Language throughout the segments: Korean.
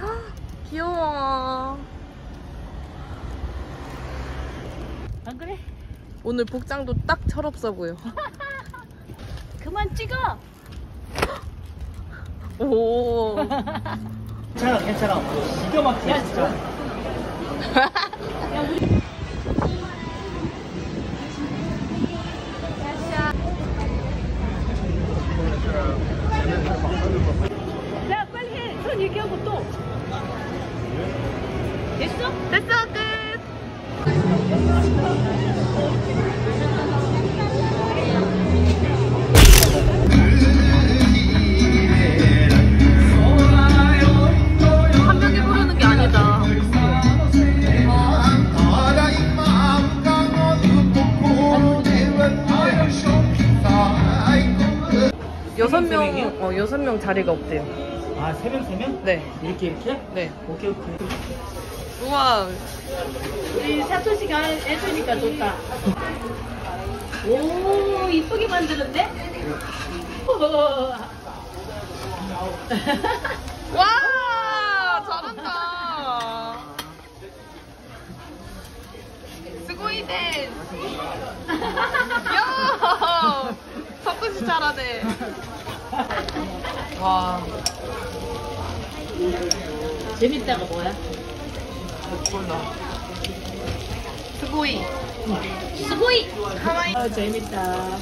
아, 귀여워. 안 그래? 오늘 복장도 딱 철없어 보여. 그만 찍어. 오. 괜찮아, 괜찮아. 기가 막혀, 진짜. 여섯 명, 어, 여섯 명 자리가 없대요. 아 세 명 세 명 네, 이렇게 이렇게 네. 오케이 오케이 우와, 우리 사토 씨가 해주니까 좋다. 오 이쁘게 만드는데? 와, 잘한다. 스고이데. 야, 석근씨 잘하네. 와, 재밌다가 뭐야? 몰라. 스고이. 스고이. 아 재밌다.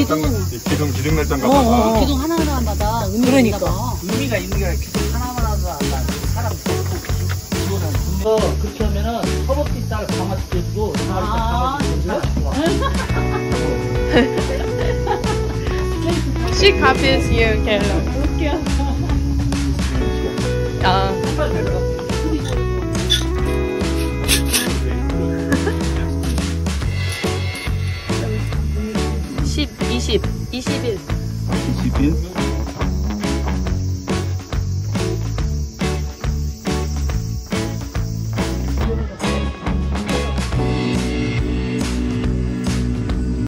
기둥 기둥 기둥 날짜인가 어, 어, 어. 그러니까. 봐. 기둥 하나하나마다 의미가 그러니까. 있나 의미가 있는 게 기둥 하나하나가 아니라 사람 어, 그렇게 하면은 허벅지 살 강화시켜주고 다리 아 She copies you, Carol. 웃겨. 아. 아. 20, 20일. 20일?